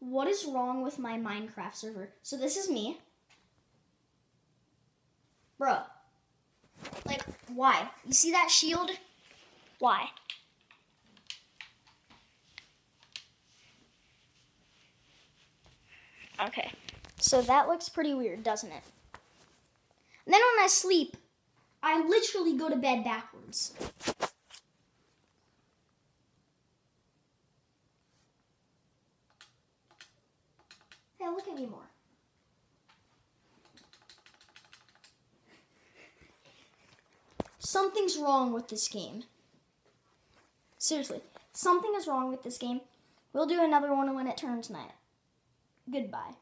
what is wrong with my Minecraft server? So this is me. Bro. Like, why? You see that shield? Why? Okay. So that looks pretty weird, doesn't it? And then when I sleep, I literally go to bed backwards. Look at me more. Something's wrong with this game. Seriously, something is wrong with this game. We'll do another one when it turns night. Goodbye.